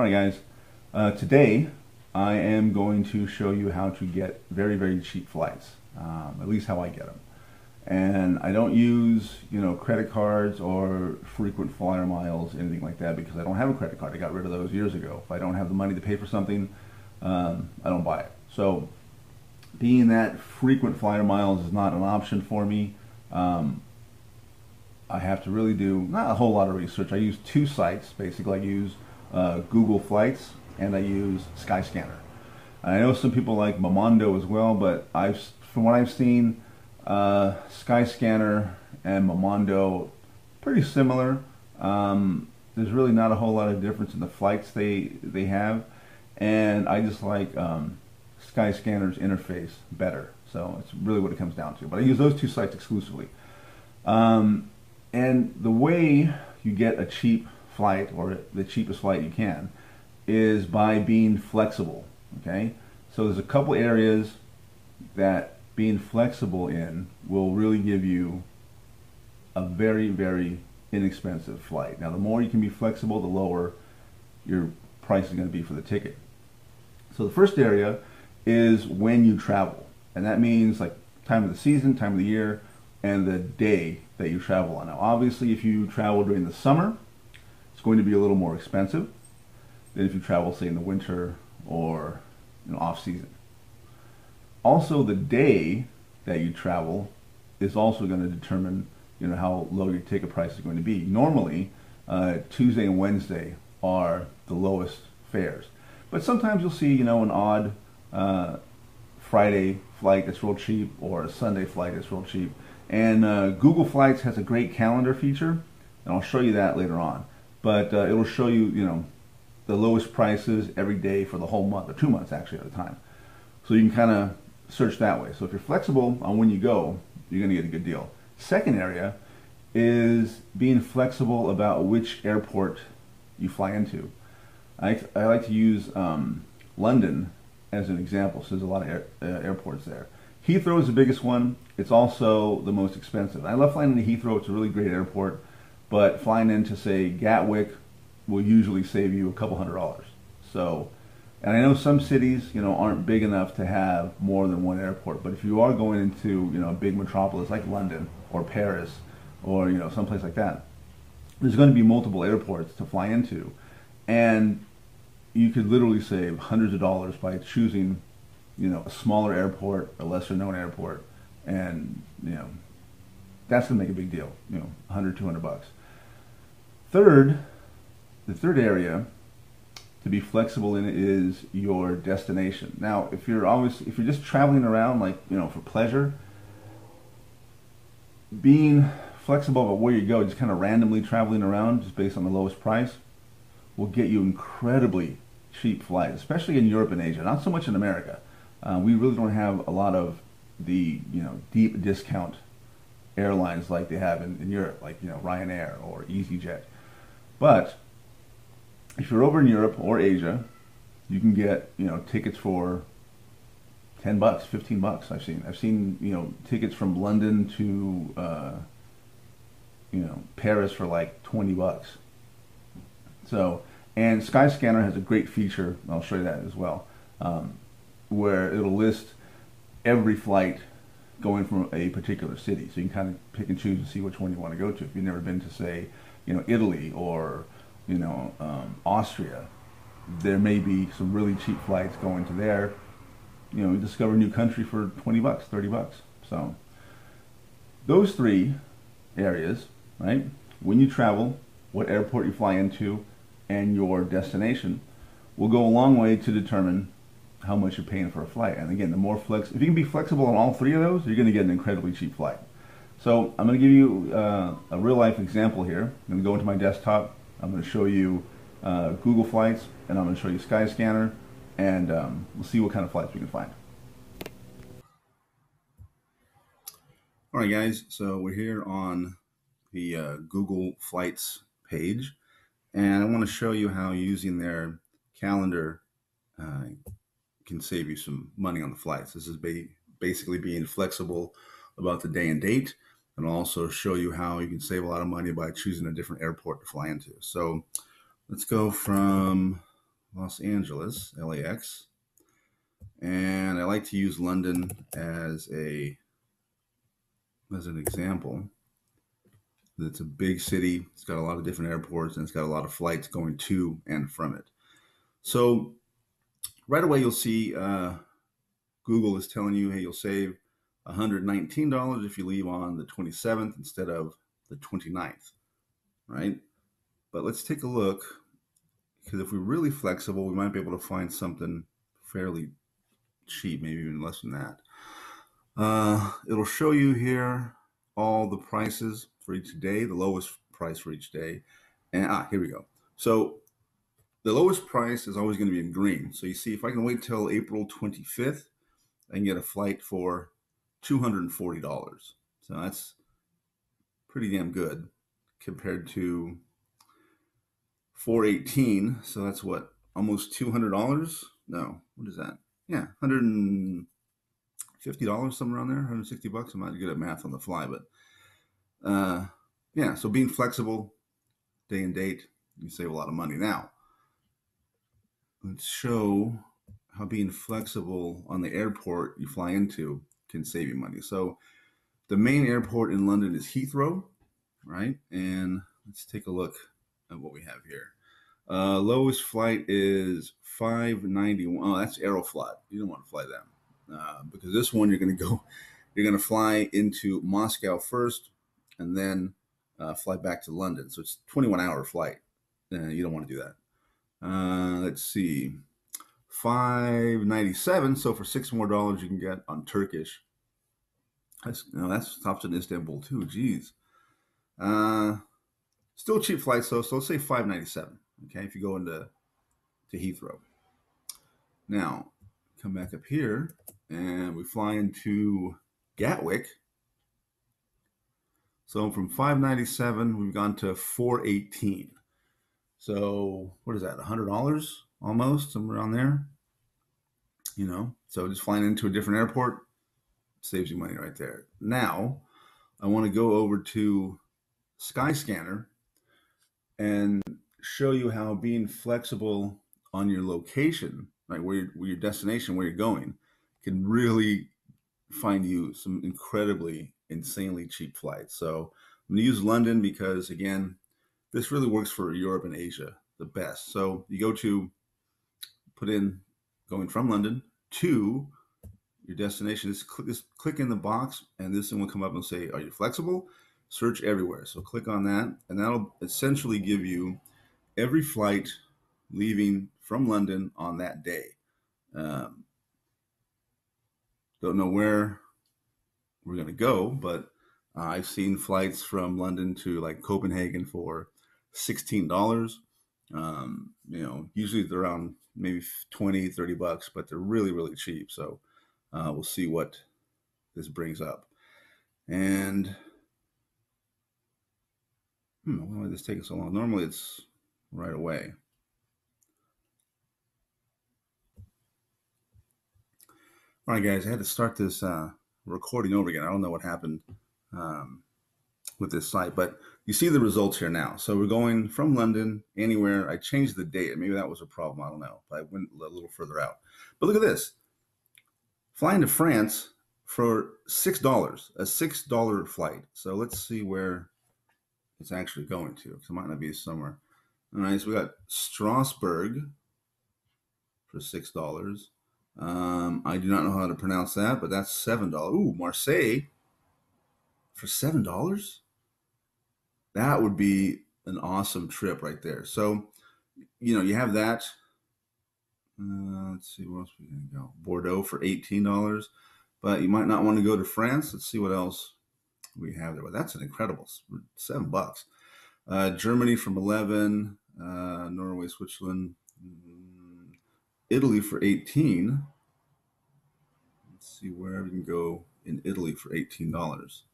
All right, guys. Uh, today, I am going to show you how to get very, very cheap flights. Um, at least how I get them. And I don't use, you know, credit cards or frequent flyer miles, anything like that, because I don't have a credit card. I got rid of those years ago. If I don't have the money to pay for something, um, I don't buy it. So, being that frequent flyer miles is not an option for me, um, I have to really do not a whole lot of research. I use two sites. Basically, I use uh, Google Flights and I use Skyscanner. I know some people like Momondo as well, but I've from what I've seen, uh, Skyscanner and Momondo pretty similar. Um, there's really not a whole lot of difference in the flights they they have, and I just like um, Skyscanner's interface better. So it's really what it comes down to. But I use those two sites exclusively. Um, and the way you get a cheap flight or the cheapest flight you can is by being flexible. Okay, so there's a couple areas that being flexible in will really give you a very very inexpensive flight. Now, the more you can be flexible, the lower your price is going to be for the ticket. So the first area is when you travel, and that means like time of the season, time of the year, and the day that you travel on. Now, obviously, if you travel during the summer, it's going to be a little more expensive than if you travel, say, in the winter or know, off season. Also, the day that you travel is also going to determine you know how low your ticket price is going to be. Normally, uh, Tuesday and Wednesday are the lowest fares, but sometimes you'll see you know an odd uh, Friday flight that's real cheap or a Sunday flight that's real cheap. And uh, Google Flights has a great calendar feature, and I'll show you that later on. But uh, it'll show you, you know, the lowest prices every day for the whole month, or two months actually at a time. So you can kind of search that way. So if you're flexible on when you go, you're going to get a good deal. Second area is being flexible about which airport you fly into. I, I like to use um, London as an example. So there's a lot of air, uh, airports there. Heathrow is the biggest one. It's also the most expensive. I love flying into Heathrow. It's a really great airport, but flying into say Gatwick will usually save you a couple hundred dollars. So, and I know some cities, you know, aren't big enough to have more than one airport. But if you are going into, you know, a big metropolis like London or Paris or you know someplace like that, there's going to be multiple airports to fly into, and you could literally save hundreds of dollars by choosing, you know, a smaller airport, a lesser known airport, and you know, that's gonna make a big deal. You know, 100, 200 bucks. Third, the third area to be flexible in is your destination. Now, if you're always if you're just traveling around like you know for pleasure, being flexible about where you go, just kind of randomly traveling around just based on the lowest price, will get you incredibly cheap flights, especially in Europe and Asia. Not so much in America. Uh, we really don't have a lot of the you know deep discount airlines like they have in, in Europe, like you know Ryanair or EasyJet. But if you're over in Europe or Asia, you can get you know tickets for ten bucks, fifteen bucks. I've seen I've seen you know tickets from London to uh, you know Paris for like twenty bucks. So and Skyscanner has a great feature, I'll show you that as well, um, where it'll list every flight going from a particular city. So you can kind of pick and choose and see which one you want to go to. If you've never been to, say, you know, Italy or, you know, um, Austria, there may be some really cheap flights going to there. You know, discover a new country for 20 bucks, 30 bucks. So those three areas, right? When you travel, what airport you fly into, and your destination will go a long way to determine how much you're paying for a flight. And again, the more flex, if you can be flexible on all three of those, you're going to get an incredibly cheap flight. So I'm going to give you uh, a real life example here. I'm going to go into my desktop. I'm going to show you uh, Google Flights, and I'm going to show you Skyscanner, and um, we'll see what kind of flights we can find. All right, guys. So we're here on the uh, Google Flights page. And I want to show you how using their calendar uh, can save you some money on the flights. This is ba basically being flexible about the day and date, and also show you how you can save a lot of money by choosing a different airport to fly into. So let's go from Los Angeles, LAX. And I like to use London as a as an example. It's a big city. It's got a lot of different airports and it's got a lot of flights going to and from it. So right away you'll see uh, Google is telling you, hey, you'll save $119 if you leave on the 27th instead of the 29th, right? But let's take a look because if we're really flexible, we might be able to find something fairly cheap, maybe even less than that. Uh, it'll show you here all the prices for each day, the lowest price for each day. And ah, here we go. So the lowest price is always going to be in green. So you see, if I can wait till April 25th, I can get a flight for $240. So that's pretty damn good compared to 418. So that's what, almost $200? No, what is that? Yeah, $150 somewhere around there, 160 bucks. I'm not good at math on the fly, but uh, yeah, so being flexible, day and date, you save a lot of money. Now, let's show how being flexible on the airport you fly into can save you money. So the main airport in London is Heathrow, right? And let's take a look at what we have here. Uh, lowest flight is 591. Oh, that's Aeroflot. You don't want to fly them uh, because this one you're going to go, you're going to fly into Moscow first and then uh, fly back to London. So it's 21 hour flight. Uh, you don't want to do that. Uh, let's see. 597 so for six more dollars you can get on turkish. That's you know, that stops in istanbul too jeez. Uh still cheap flights though so let's say 597 okay if you go into to heathrow. Now come back up here and we fly into gatwick. So from 597 we've gone to 418 so what is that $100 almost somewhere around there. You know, so just flying into a different airport saves you money right there. Now, I want to go over to Skyscanner and show you how being flexible on your location, like where, where your destination, where you're going, can really find you some incredibly, insanely cheap flights. So I'm going to use London because, again, this really works for Europe and Asia the best. So you go to put in going from London to your destination. Just click, just click in the box, and this thing will come up and say, "Are you flexible?" Search everywhere. So click on that, and that'll essentially give you every flight leaving from London on that day. Um, don't know where we're going to go, but uh, I've seen flights from London to like Copenhagen for sixteen dollars. Um, you know, usually they're around maybe 20, 30 bucks, but they're really, really cheap. So uh, we'll see what this brings up. And hmm, why did this take so long? Normally it's right away. All right, guys, I had to start this uh, recording over again. I don't know what happened. Um, with this site, but you see the results here now. So we're going from London anywhere. I changed the date. Maybe that was a problem. I don't know. But I went a little further out. But look at this. Flying to France for $6, a $6 flight. So let's see where it's actually going to, because it might not be somewhere. All right, so we got Strasbourg for $6. Um, I do not know how to pronounce that, but that's $7. Ooh, Marseille for $7? That would be an awesome trip right there. So, you know, you have that. Uh, let's see, where else we gonna go? Bordeaux for eighteen dollars, but you might not want to go to France. Let's see what else we have there. Well, that's an incredible seven bucks. Uh, Germany from eleven, uh, Norway, Switzerland, mm, Italy for eighteen. Let's see where we can go in Italy for eighteen dollars.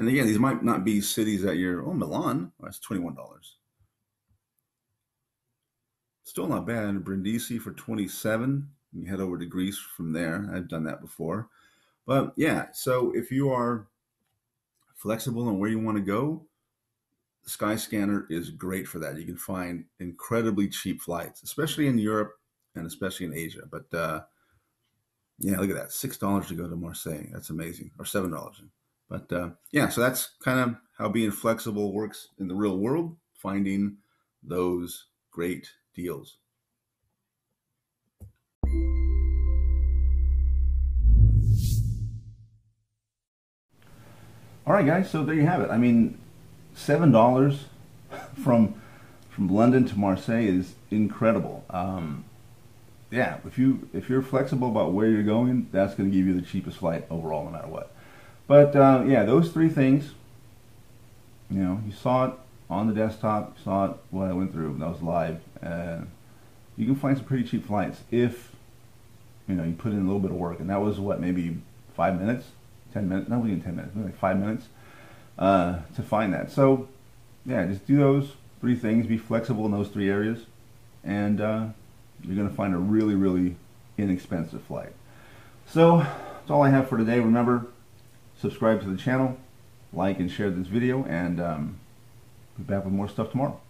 And again, these might not be cities that you're, oh, Milan, oh, that's $21. Still not bad. Brindisi for 27. You head over to Greece from there. I've done that before. But yeah, so if you are flexible on where you want to go, the Skyscanner is great for that. You can find incredibly cheap flights, especially in Europe and especially in Asia. But uh, yeah, look at that, six dollars to go to Marseille. That's amazing, or seven dollars. But uh, yeah, so that's kind of how being flexible works in the real world, finding those great deals. All right, guys. So there you have it. I mean, seven dollars from from London to Marseille is incredible. Um, yeah, if you if you're flexible about where you're going, that's going to give you the cheapest flight overall, no matter what. But uh, yeah, those three things. You know, you saw it on the desktop, you saw it what I went through. That was live. Uh, you can find some pretty cheap flights if you know you put in a little bit of work, and that was what maybe five minutes, ten minutes, not even ten minutes, maybe five minutes uh, to find that. So yeah, just do those three things. Be flexible in those three areas, and uh, you're going to find a really, really inexpensive flight. So that's all I have for today. Remember, subscribe to the channel, like and share this video, and um, be back with more stuff tomorrow.